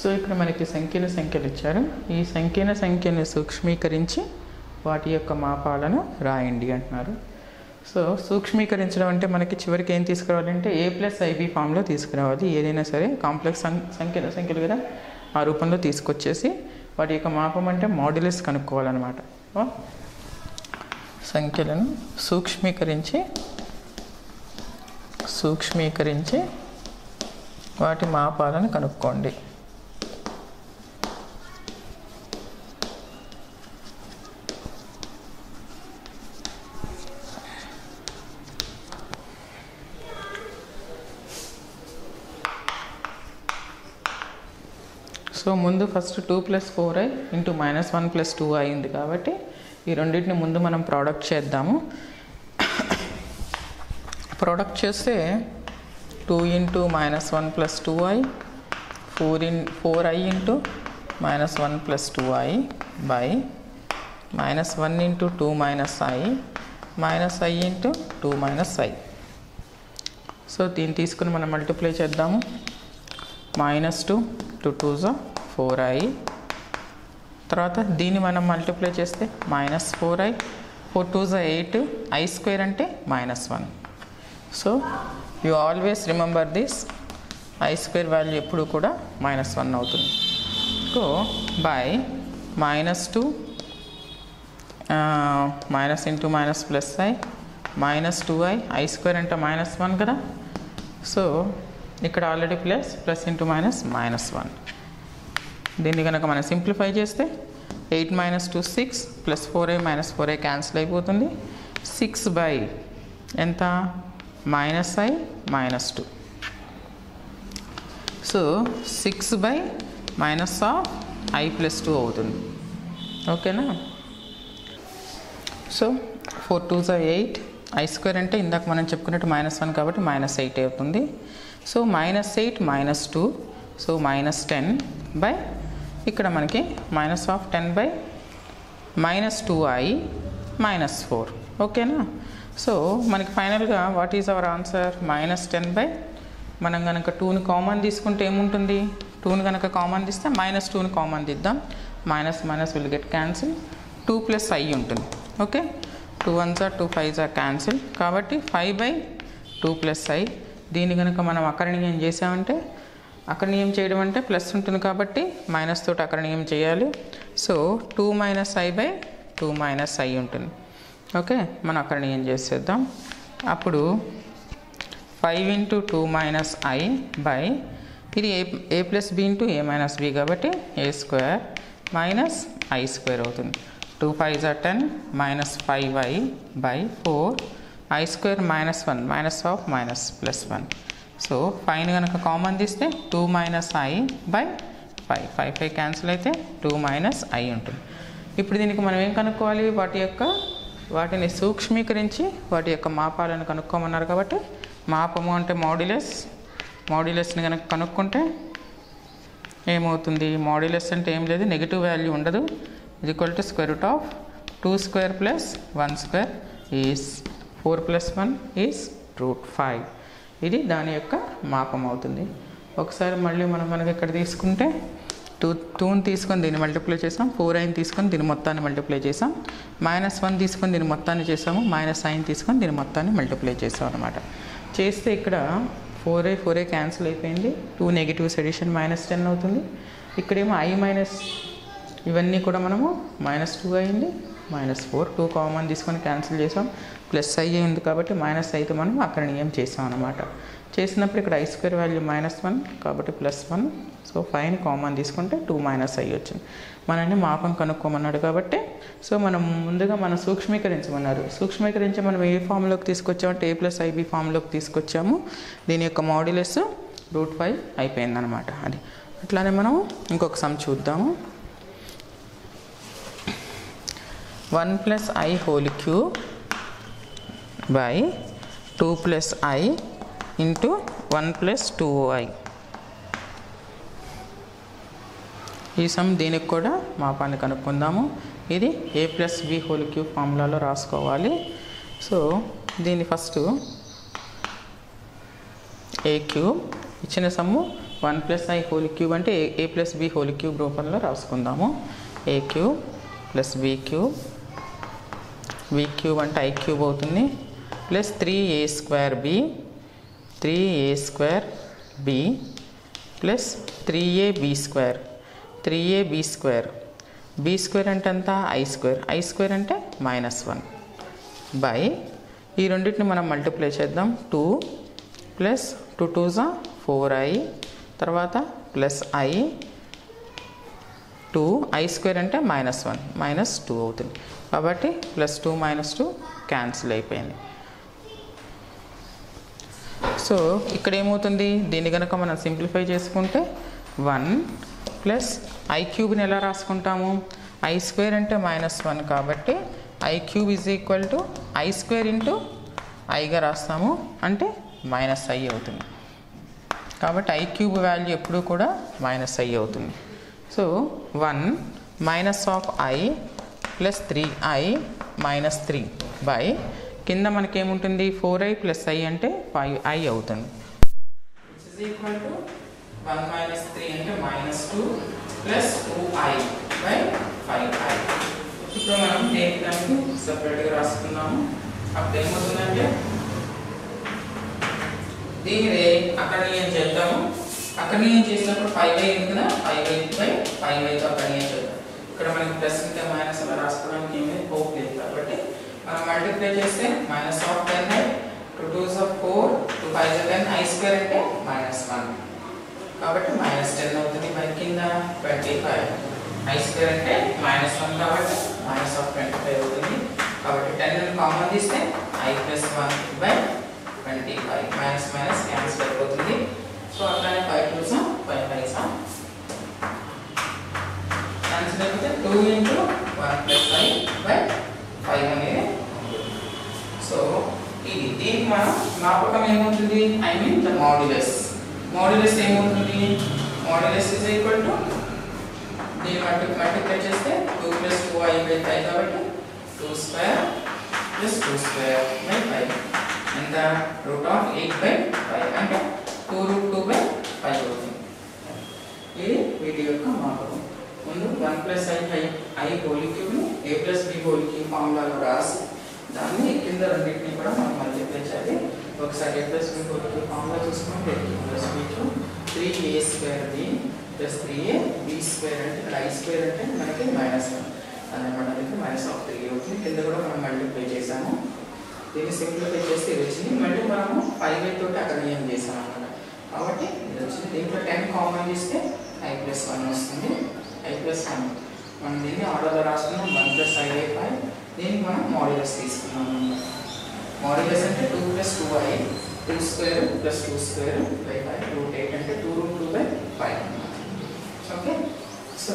So ఇక్కడ మనకి సంకీర్ణ సంఖ్యలు ఇచ్చారు. ఈ సంకీర్ణ సంఖ్యను సూక్ష్మీకరించి వాటి యొక్క మాపాలను రాయండి అంటున్నారు. సో సూక్ష్మీకరించడం అంటే మనకి చివరికి ఏం తీసుకురావాలంటే ఏ ప్లస్ ఐబీ ఫామ్లో తీసుకురావాలి. ఏదైనా సరే కాంప్లెక్స్ సంఖ్య సంఖ్యల సంఖ్యలు కదా ఆ రూపంలో తీసుకొచ్చేసి వాటి యొక్క మాపం అంటే మాడ్యులస్ కనుక్కోవాలన్నమాట. సంఖ్యలను సూక్ష్మీకరించి సూక్ష్మీకరించి వాటి మాపాలను కనుక్కోండి. సో ముందు first two plus four I into minus one plus two అయింది కాబట్టి ఈ రెండింటిని ముందు మనం ప్రోడక్ట్ చేద్దాము. ప్రోడక్ట్ చేస్తే two into minus one plus two I four in four I into minus one plus two I by minus one into two minus I minus I into two minus I so దీన్ని తీసుకుని మనం multiply చేద్దాము. Minus two two two జా four I. తర్వాత దీన్ని మనం multiply చేస్తే minus four I four two జ ఎయిట్ ఐ స్క్వేర్ అంటే minus one so you always remember this I square value ఎప్పుడు కూడా మైనస్ వన్ అవుతుంది. So by minus two minus into minus plus I minus two I I square అంటే minus one కదా. So ఇక్కడ already plus plus into minus minus one దీన్ని కనుక మనం simplify చేస్తే eight minus two six plus four A minus four A cancel అయిపోతుంది. Six by ఎంత? Minus I minus two. So six by minus of I plus two అవుతుంది. ఓకేనా? So four two జా eight. I square అంటే ఇందాక మనం చెప్పుకున్నట్టు minus one కాబట్టి మైనస్ ఎయిట్ అవుతుంది. So minus eight minus two. So minus ten by ఇక్కడ మనకి minus of ten by minus two I minus four ఓకేనా సో మనకి ఫైనల్గా what is our answer minus ten by మనం కనుక టూని కామన్ తీసుకుంటే ఏముంటుంది? టూని కనుక కామన్ తీస్తే మైనస్ టూని కామన్ తీద్దాం. Minus minus will get cancel two plus I ఉంటుంది. ఓకే టూ వన్ జా టూ ఫైవ్ జా క్యాన్సిల్ కాబట్టి five by two plus I దీన్ని కనుక మనం అకరణీయం చేసామంటే అకరణీయం చేయడం అంటే ప్లస్ ఉంటుంది కాబట్టి మైనస్ తోటి అకరణీయం చేయాలి. So two minus I by two minus I ఉంటుంది. ఓకే? మనం అకరణీయం చేసేద్దాం. అప్పుడు five into two minus I by ఇది A A plus B into A minus B కాబట్టి A square minus I square అవుతుంది. టూ ఫైవ్ జా ten minus five I by four. I square minus one minus of minus plus one. So five కనుక common తీస్తే two minus I by five five five cancel అయితే two minus I ఉంటుంది. ఇప్పుడు దీనికి మనం ఏం కనుక్కోవాలి? వాటి యొక్క వాటిని సూక్ష్మీకరించి వాటి యొక్క మాపాలను కనుక్కోమన్నారు కాబట్టి మాపము అంటే మోడ్యులస్ మోడ్యులస్ని కనుక కనుక్కుంటే ఏమవుతుంది? మోడ్యులస్ అంటే ఏం లేదు నెగిటివ్ వాల్యూ ఉండదు. ఇది equal to square root of two square plus one square is four plus one is root five ఇది దాని యొక్క మాపం అవుతుంది. ఒకసారి మళ్ళీ మనం కనుక ఇక్కడ తీసుకుంటే టూ టూని తీసుకొని దీన్ని మల్టిప్లై చేసాం ఫోర్ అయిన తీసుకొని దీని మొత్తాన్ని మల్టిప్లై చేసాం మైనస్ వన్ తీసుకొని దీని మొత్తాన్ని చేసాము మైనస్ అయిన తీసుకొని దీని మొత్తాన్ని మల్టిప్లై చేసాం అనమాట చేస్తే ఇక్కడ four A four A cancel అయిపోయింది two negatives addition minus ten అవుతుంది. ఇక్కడేమో ఐ మైనస్ ఇవన్నీ కూడా మనము మైనస్ టూ అయింది మైనస్ ఫోర్ టూ కామన్ తీసుకొని క్యాన్సిల్ చేసాం. ప్లస్ ఐ అయింది కాబట్టి మైనస్ అయితే మనం అకరణీయం చేసాం అనమాట చేసినప్పుడు ఇక్కడ I square value minus one కాబట్టి ప్లస్ వన్. సో ఫైవ్ని కామన్ తీసుకుంటే టూ మైనస్ అయ్యి వచ్చింది. మనల్ని మాపం కనుక్కోమన్నాడు కాబట్టి సో మనం ముందుగా మనం సూక్ష్మీకరించమన్నారు. సూక్ష్మీకరించి మనం ఏ ఫామ్లోకి తీసుకొచ్చామంటే ఏ ప్లస్ ఐబీ ఫామ్లోకి తీసుకొచ్చాము? దీని యొక్క మాడ్యులస్ రూట్ ఫైవ్ అయిపోయిందనమాట అది అట్లానే మనం ఇంకొక సమ్ చూద్దాము. One plus I whole cube by two plus I into one plus two I ఈ సమ్ దీనికి కూడా మాపాన్ని కనుక్కుందాము. ఇది A plus B whole cube ఫార్ములాలో రాసుకోవాలి. సో దీన్ని ఫస్ట్ ఏ క్యూబ్ ఇచ్చిన sum one plus I whole cube అంటే A A plus B whole cube రూపంలో రాసుకుందాము. A cube plus B cube B cube అంటే ఐ క్యూబ్ అవుతుంది. Plus three A square B three A square B plus three A B square three A B square. B square అంటే ఎంత? I square. I square అంటే minus one. By. ఈ రెండింటిని మనం multiply చేద్దాం. Two plus two two జా four I. తర్వాత plus I. Two. I square అంటే మైనస్ వన్. మైనస్ టూ అవుతుంది. కాబట్టి plus two minus two cancel అయిపోయింది. సో ఇక్కడ ఏమవుతుంది? దీన్ని కనుక మనం సింప్లిఫై చేసుకుంటే వన్ ప్లస్ ఐ క్యూబ్ని ఎలా రాసుకుంటాము? ఐ స్క్వేర్ అంటే మైనస్ వన్ కాబట్టి I cube is equal to I square into ఐగా రాస్తాము. అంటే మైనస్ ఐ అవుతుంది. కాబట్టి ఐ క్యూబ్ వాల్యూ ఎప్పుడూ కూడా మైనస్ ఐ అవుతుంది. So one minus of I plus three I minus three by కింద మనకేముంటుంది? ఫోర్ ఐ ప్లస్ ఐ అంటే ఫైవ్ ఐ అవుతుంది. Equal to one minus three అంటే minus two plus two I by five I ఇప్పుడు మనం దేనికి సపరేట్గా రాసుకున్నాము? అప్పుడు ఏమవుతుందంటే దీనిదే చేద్దాము. చేసినప్పుడు ఫైవ్ ఐ ఉంది కదా? ఫైవ్ ఐ బై ఫైవ్ ఐతో అకర్ణీయం చేద్దాం. ఇక్కడ మనకి ప్లస్ ఇంకా మైనస్ అలా రాసుకోవడానికి ఏమీ హోప్ లేదు కాబట్టి మనం మల్టిప్లై చేస్తే minus of ten i two twos of four two five ten i square అంటే మైనస్ వన్ కాబట్టి మైనస్ టెన్ అవుతుంది బై కింద ట్వంటీ ఫైవ్ ఐ స్క్వేర్ అంటే మైనస్ వన్ కాబట్టి మైనస్ ఆఫ్ ట్వంటీ ఫైవ్ అవుతుంది. కాబట్టి టెన్ కామన్ తీస్తే i plus one by twenty five minus minus cancel అయిపోతుంది. సో అట్లానే ఫైవ్ టూ సా ఫైవ్ ఫైవ్ సా క్యాన్సిల్ అయిపోతే two into one plus five by five అనేది సో ఇది దీనికి మనం జ్ఞాపకం ఏమవుతుంది I mean the modulus modulus ఏమవుతుంది మాడ్యులస్ ఇస్ ఈక్వల్ టు దీన్ని మల్టి మల్టిప్లై చేస్తే two plus two i by five కాబట్టి two square plus two square by five ఎంత root of eight by five అంటే two root two by five అవుతుంది. ఇది వీటి యొక్క మార్గం. ముందు one plus i i i whole క్యూబ్ని A plus B whole cube ఫార్ములాలో రాసి దాన్ని కింద రెండింటిని కూడా మనం మల్టిప్లై చేయాలి. ఒకసారి A plus B four cube formula చూసుకుంటే A plus B two three A square B plus three A B square అంటే ఇక్కడ ఐ స్క్వేర్ అంటే మనకి మైనస్ వన్ అదనమాట అందుకే మైనస్ ఆఫ్ త్రీ అవుతుంది. కింద కూడా మనం మల్టిప్లై చేసాము. దీన్ని సింప్లిఫై చేస్తే ఇది వచ్చింది. మళ్ళీ మనము ఫైవ్ ఐ తోటి అక్కడ ఏం చేసాం అనమాట కాబట్టి ఇది వచ్చింది. దీంట్లో టెన్ కామన్ చేస్తే ఐ ప్లస్ వన్ వస్తుంది. ఐ ప్లస్ వన్ మనం దీన్ని ఆర్డర్లో రాసుకున్నాం. One plus I by five దీనికి మనం మాడ్యులస్ తీసుకున్నాము మాడ్యులస్ అంటే two plus two I two square plus two square by by root eight అంటే two root two by five okay so